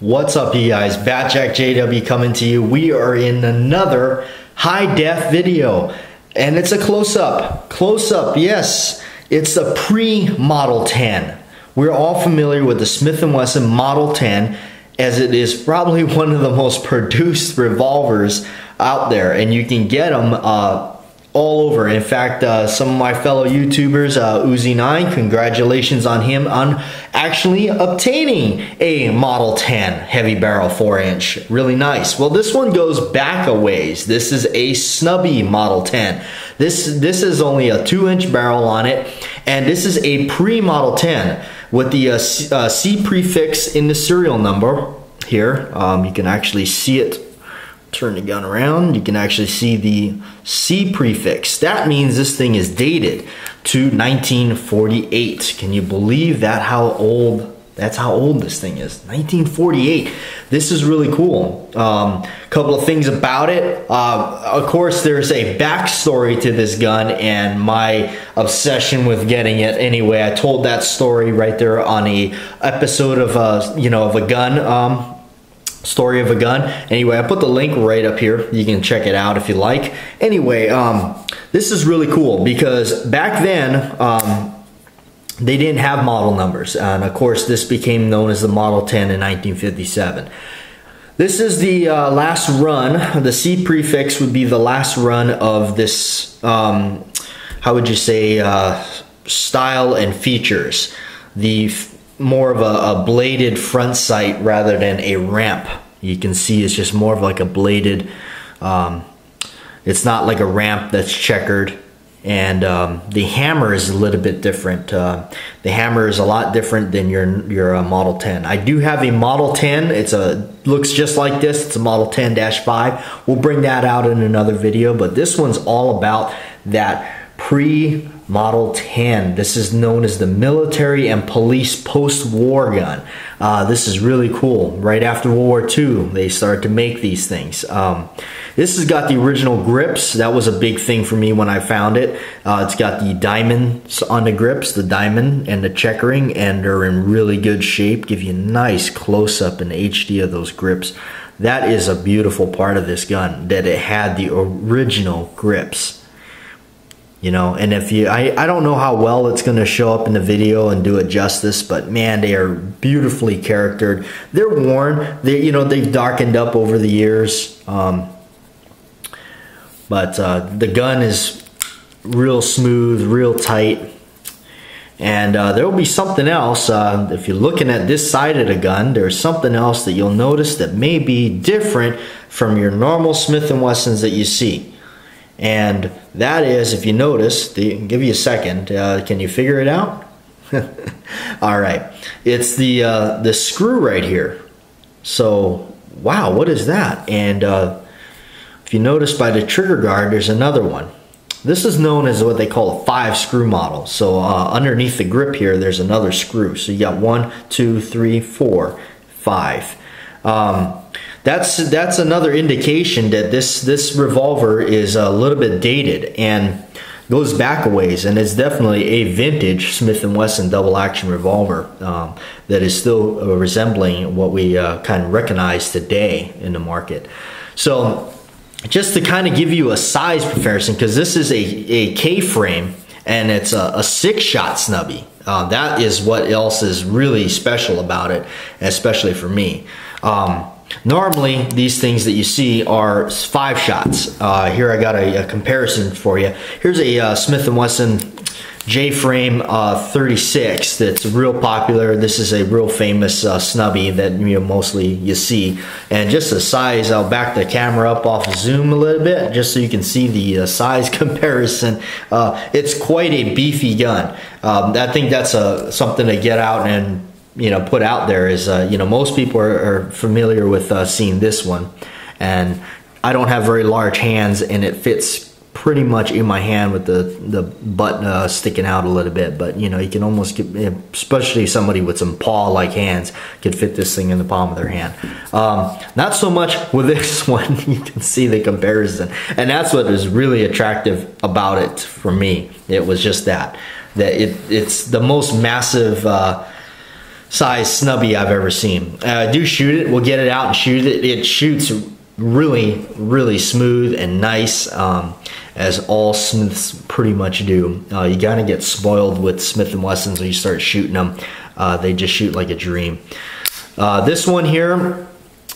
What's up you guys? Batjac JW coming to you. We are in another high def video and it's a close up. Close up, yes. It's the pre-Model 10. We're all familiar with the Smith & Wesson Model 10 as it is probably one of the most produced revolvers out there and you can get them uh, all over. In fact, uh, some of my fellow YouTubers, uh, Uzi9, congratulations on him on actually obtaining a Model 10 heavy barrel 4 inch. Really nice. Well, this one goes back a ways. This is a snubby Model 10. This, this is only a 2 inch barrel on it, and this is a pre Model 10 with the uh, C, uh, C prefix in the serial number here. Um, you can actually see it turn the gun around, you can actually see the C prefix. That means this thing is dated to 1948. Can you believe that how old that's how old this thing is? 1948 this is really cool. A um, couple of things about it. Uh, of course there's a backstory to this gun and my obsession with getting it. Anyway i told that story right there on a episode of a uh, you know of a gun. Um, story of a gun. Anyway, I put the link right up here. You can check it out if you like. Anyway, um, this is really cool because back then, um, they didn't have model numbers. And of course, this became known as the Model 10 in 1957. This is the uh, last run. The C prefix would be the last run of this, um, how would you say, uh, style and features. The more of a, a bladed front sight rather than a ramp. You can see it's just more of like a bladed, um, it's not like a ramp that's checkered. And um, the hammer is a little bit different. Uh, the hammer is a lot different than your your uh, Model 10. I do have a Model 10. It's a looks just like this. It's a Model 10-5. We'll bring that out in another video. But this one's all about that pre Model 10. This is known as the military and police post-war gun. Uh, this is really cool. Right after World War II, they started to make these things. Um, this has got the original grips. That was a big thing for me when I found it. Uh, it's got the diamonds on the grips, the diamond and the checkering, and they're in really good shape. Give you a nice close-up in HD of those grips. That is a beautiful part of this gun, that it had the original grips you know and if you I, I don't know how well it's going to show up in the video and do it justice but man they are beautifully charactered. They're worn. They you know they've darkened up over the years um, but uh, the gun is real smooth real tight. And uh, there will be something else uh, if you're looking at this side of the gun there's something else that you'll notice that may be different from your normal Smith & Wessons that you see and that is, if you notice, the, give you a second, uh, can you figure it out? All right, it's the, uh, the screw right here. So, wow, what is that? And uh, if you notice by the trigger guard, there's another one. This is known as what they call a five screw model. So uh, underneath the grip here, there's another screw. So you got one, two, three, four, five. Um, that's that's another indication that this this revolver is a little bit dated and goes back a ways and it's definitely a vintage Smith & Wesson double action revolver um, that is still uh, resembling what we uh, kind of recognize today in the market. So just to kind of give you a size comparison because this is a, a K-frame and it's a, a six shot snubby. Uh, that is what else is really special about it, especially for me. Um, Normally, these things that you see are five shots. Uh, here I got a, a, comparison for you. Here's a uh, Smith & Wesson J-frame uh, 36 that's real popular. This is a real famous uh, snubby that you know mostly you see. And just the size, I'll back the camera up off zoom a little bit just so you can see the uh, size comparison. Uh, it's quite a beefy gun. Um, I think that's a, something to get out and you know put out there is uh, you know most people are, are familiar with uh, seeing this one. And I don't have very large hands and it fits pretty much in my hand with the the butt uh, sticking out a little bit. But you know you can almost get especially somebody with some paw like hands could fit this thing in the palm of their hand. Um, not so much with this one. You can see the comparison. And that's what is really attractive about it for me. It was just that that it it's the most massive uh, size snubby I've ever seen. Uh, do shoot it. We'll get it out and shoot it. It shoots really, really smooth and nice, um, as all Smiths pretty much do. Uh, you gotta get spoiled with Smith & Wessons when you start shooting them. Uh, they just shoot like a dream. Uh, this one here,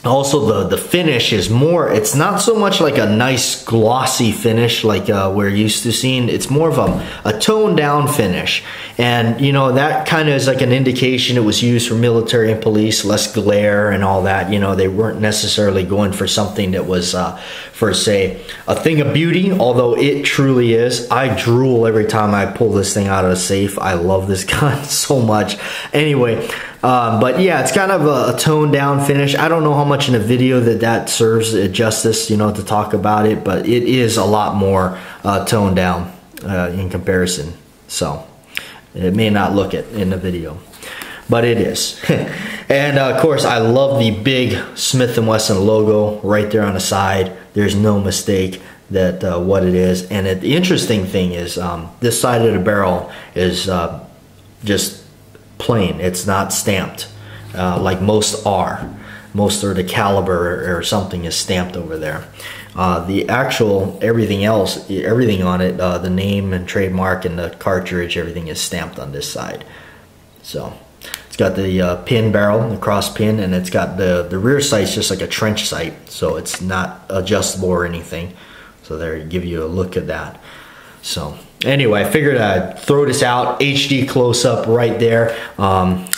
also the the finish is more it's not so much like a nice glossy finish like uh, we're used to seeing. It's more of a, a toned down finish. And you know that kind of is like an indication it was used for military and police less glare and all that. You know they weren't necessarily going for something that was uh, for say a thing of beauty although it truly is. I drool every time i pull this thing out of the safe. I love this gun so much. Anyway um, but yeah, it's kind of a, a, toned down finish. I don't know how much in a video that that serves justice, you know, to talk about it, but it is a lot more uh, toned down uh, in comparison. So it may not look it in the video, but it is. and uh, of course, I love the big Smith & Wesson logo right there on the side. There's no mistake that uh, what it is. And it, the interesting thing is um, this side of the barrel is uh, just plain. It's not stamped uh, like most are. Most are the caliber or something is stamped over there. Uh, the actual everything else, everything on it, uh, the name and trademark and the cartridge, everything is stamped on this side. So it's got the uh, pin barrel, the cross pin, and it's got the the rear sight's just like a trench sight, so it's not adjustable or anything. So there, give you a look at that. So anyway, I figured I'd throw this out, HD close up right there. Um,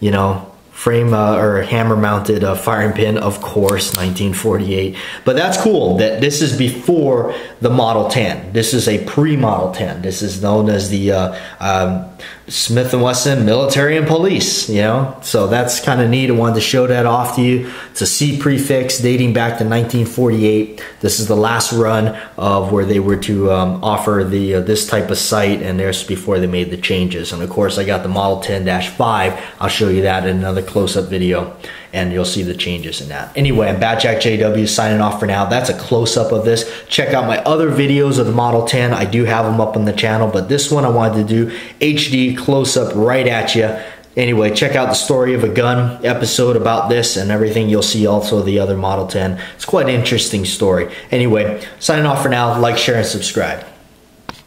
you know, frame uh, or hammer mounted uh, firing pin, of course, 1948. But that's cool that this is before the Model 10. This is a pre-Model 10. This is known as the uh, um, Smith & Wesson Military and Police, you know? So that's kind of neat. I wanted to show that off to you. It's a C prefix dating back to 1948. This is the last run of where they were to um, offer the uh, this type of sight and there's before they made the changes. And of course, I got the Model 10-5. I'll show you that in another close-up video and you'll see the changes in that. Anyway, I'm Batjac JW signing off for now. That's a close-up of this. Check out my other videos of the Model 10. I do have them up on the channel, but this one I wanted to do HD close-up right at you. Anyway, check out the story of a gun episode about this and everything. You'll see also the other Model 10. It's quite an interesting story. Anyway, signing off for now. Like, share, and subscribe.